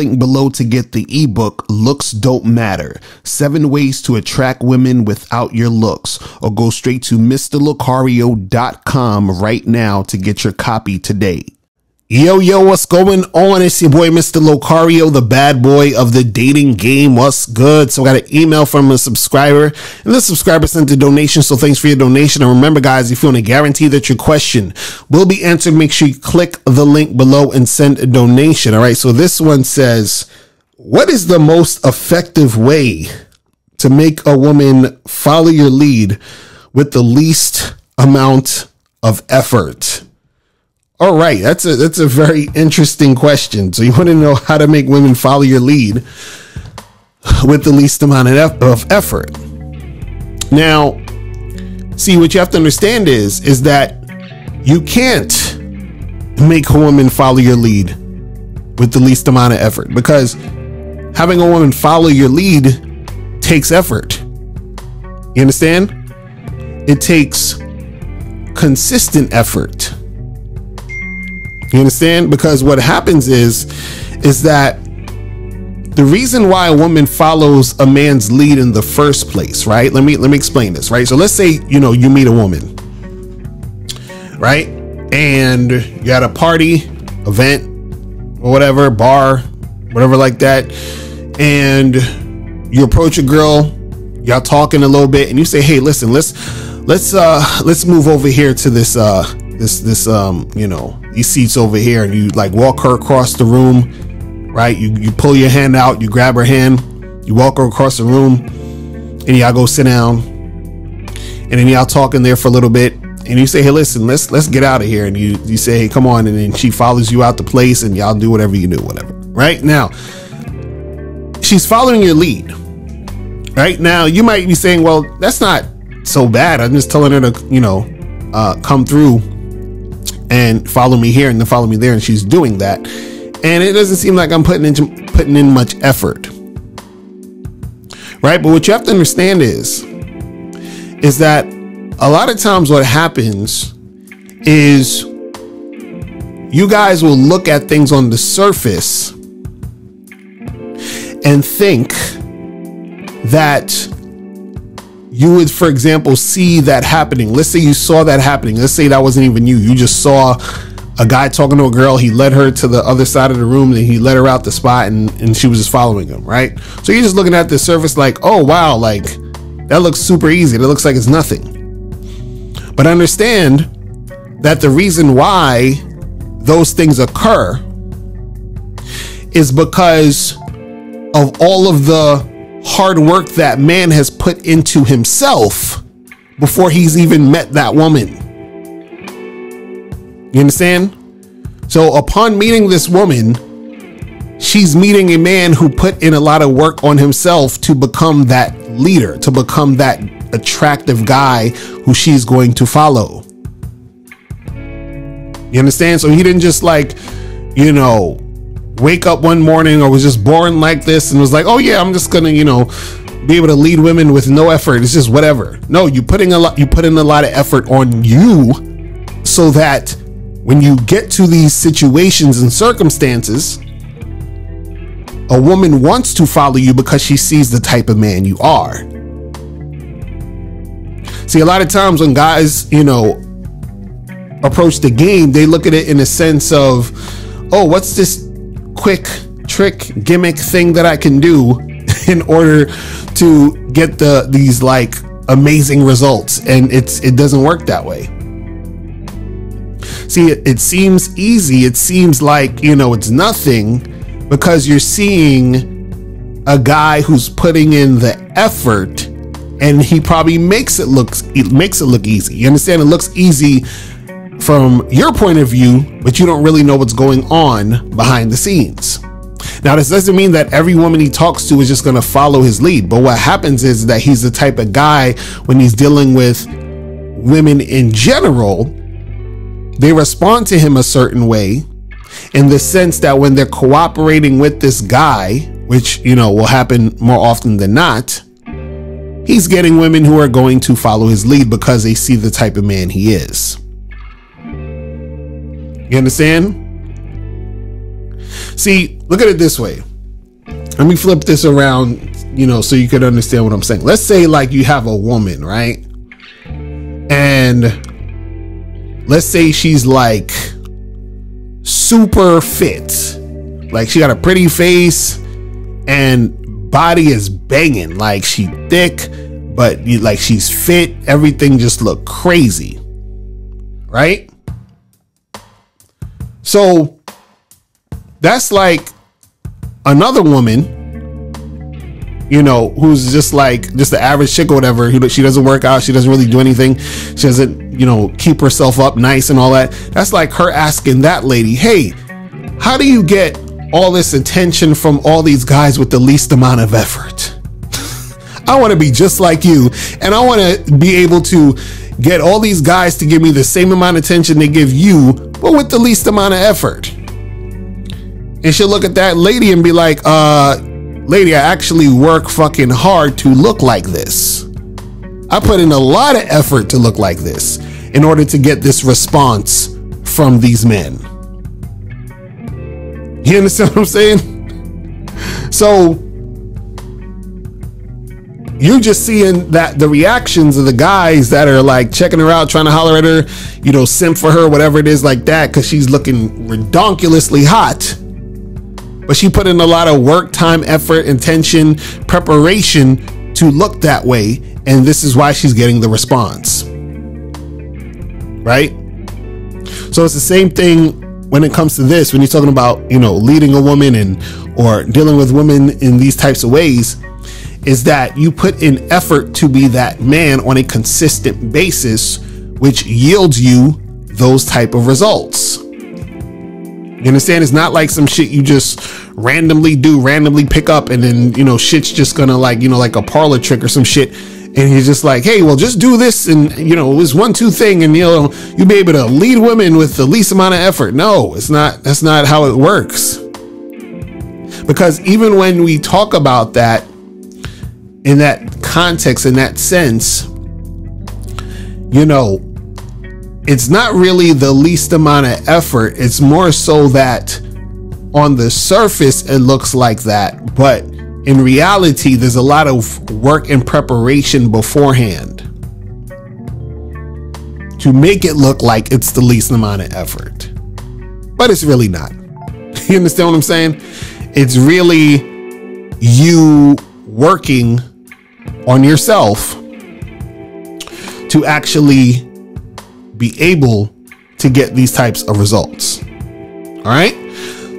Link below to get the ebook Looks Don't Matter Seven Ways to Attract Women Without Your Looks, or go straight to MrLocario.com right now to get your copy today. Yo, yo, what's going on? It's your boy, Mr. Locario, the bad boy of the dating game. What's good? So I got an email from a subscriber, and the subscriber sent a donation. So thanks for your donation. And remember, guys, if you want to guarantee that your question will be answered, make sure you click the link below and send a donation. All right. So this one says, What is the most effective way to make a woman follow your lead with the least amount of effort? All right, that's a that's a very interesting question. So you want to know how to make women follow your lead with the least amount of effort. Now, see what you have to understand is is that you can't make a woman follow your lead with the least amount of effort because having a woman follow your lead takes effort. You understand? It takes consistent effort you understand? Because what happens is, is that the reason why a woman follows a man's lead in the first place, right? Let me let me explain this, right? So let's say you know you meet a woman, right? And you're at a party, event, or whatever, bar, whatever like that, and you approach a girl, y'all talking a little bit, and you say, "Hey, listen, let's let's uh let's move over here to this uh this this um you know these seats over here and you like walk her across the room right? You you pull your hand out you grab her hand you walk her across the room and y'all go sit down. And then y'all talk in there for a little bit and you say hey listen let's let's get out of here. And you you say hey come on and then she follows you out the place and y'all do whatever you do whatever. Right now she's following your lead. Right now you might be saying well that's not so bad. I'm just telling her to you know uh, come through and follow me here and then follow me there and she's doing that. And it doesn't seem like i'm putting into putting in much effort. Right? But what you have to understand is is that a lot of times what happens is you guys will look at things on the surface and think that you would, for example, see that happening. Let's say you saw that happening. Let's say that wasn't even you. You just saw a guy talking to a girl. He led her to the other side of the room and he led her out the spot and, and she was just following him, right? So you're just looking at the surface like, oh, wow, like that looks super easy. That looks like it's nothing. But understand that the reason why those things occur is because of all of the hard work that man has put into himself before he's even met that woman. You understand? So, upon meeting this woman, she's meeting a man who put in a lot of work on himself to become that leader, to become that attractive guy who she's going to follow. You understand? So, he didn't just like, you know, wake up one morning or was just born like this and was like, oh yeah, I'm just gonna, you know, be able to lead women with no effort. It's just whatever. No, you putting a lot you put in a lot of effort on you so that when you get to these situations and circumstances, a woman wants to follow you because she sees the type of man you are. See, a lot of times when guys, you know, approach the game, they look at it in a sense of, oh, what's this quick trick gimmick thing that I can do in order to get the these like amazing results. And it's it doesn't work that way. See it, it seems easy. It seems like you know it's nothing because you're seeing a guy who's putting in the effort and he probably makes it look it makes it look easy. You understand? It looks easy from your point of view, but you don't really know what's going on behind the scenes. Now, this doesn't mean that every woman he talks to is just going to follow his lead, but what happens is that he's the type of guy when he's dealing with women in general, they respond to him a certain way in the sense that when they're cooperating with this guy, which, you know, will happen more often than not, he's getting women who are going to follow his lead because they see the type of man he is. You understand? See, look at it this way. Let me flip this around, you know, so you can understand what I'm saying. Let's say like you have a woman, right? And let's say she's like super fit. Like she got a pretty face and body is banging. Like she thick, but like she's fit. Everything just look crazy. Right? So that's like another woman you know, who's just like just the average chick or whatever. She doesn't work out. She doesn't really do anything. She doesn't, you know, keep herself up nice and all that. That's like her asking that lady, hey, how do you get all this attention from all these guys with the least amount of effort? I want to be just like you. And I want to be able to get all these guys to give me the same amount of attention they give you, but with the least amount of effort. And she'll look at that lady and be like, uh, lady, I actually work fucking hard to look like this. I put in a lot of effort to look like this in order to get this response from these men. You understand what I'm saying? So you're just seeing that the reactions of the guys that are like checking her out, trying to holler at her, you know, simp for her, whatever it is like that, because she's looking redonkulously hot but she put in a lot of work, time, effort, intention, preparation to look that way. And this is why she's getting the response. Right? So it's the same thing when it comes to this, when you're talking about, you know, leading a woman and or dealing with women in these types of ways, is that you put in effort to be that man on a consistent basis, which yields you those type of results. You understand? It's not like some shit you just randomly do, randomly pick up, and then you know shit's just gonna like you know like a parlor trick or some shit. And he's just like, hey, well, just do this, and you know, this one two thing, and you know, you'll be able to lead women with the least amount of effort. No, it's not. That's not how it works. Because even when we talk about that in that context, in that sense, you know, it's not really the least amount of effort. It's more so that on the surface it looks like that, but in reality, there's a lot of work and preparation beforehand to make it look like it's the least amount of effort. But it's really not. You understand what I'm saying? It's really you working on yourself to actually be able to get these types of results. All right.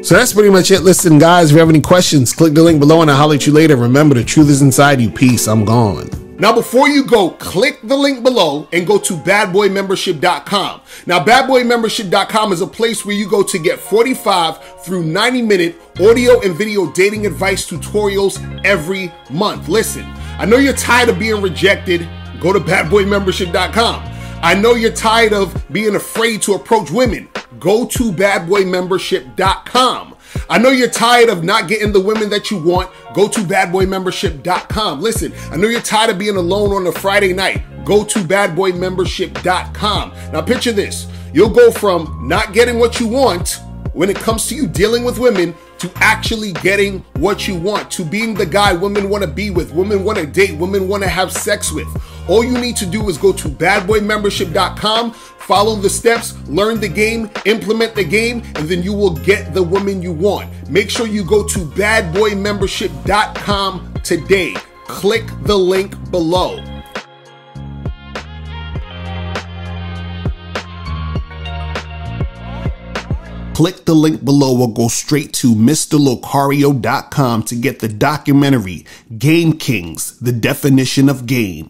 So that's pretty much it. Listen, guys, if you have any questions, click the link below and I'll holler at you later. Remember, the truth is inside you. Peace. I'm gone. Now, before you go, click the link below and go to badboymembership.com. Now, badboymembership.com is a place where you go to get 45 through 90 minute audio and video dating advice tutorials every month. Listen, I know you're tired of being rejected. Go to badboymembership.com. I know you're tired of being afraid to approach women. Go to badboymembership.com. I know you're tired of not getting the women that you want. Go to badboymembership.com. Listen, I know you're tired of being alone on a Friday night. Go to badboymembership.com. Now picture this. You'll go from not getting what you want when it comes to you dealing with women to actually getting what you want, to being the guy women want to be with, women want to date, women want to have sex with. All you need to do is go to badboymembership.com, follow the steps, learn the game, implement the game, and then you will get the woman you want. Make sure you go to badboymembership.com today. Click the link below. Click the link below or go straight to MrLocario.com to get the documentary Game Kings, The Definition of Game.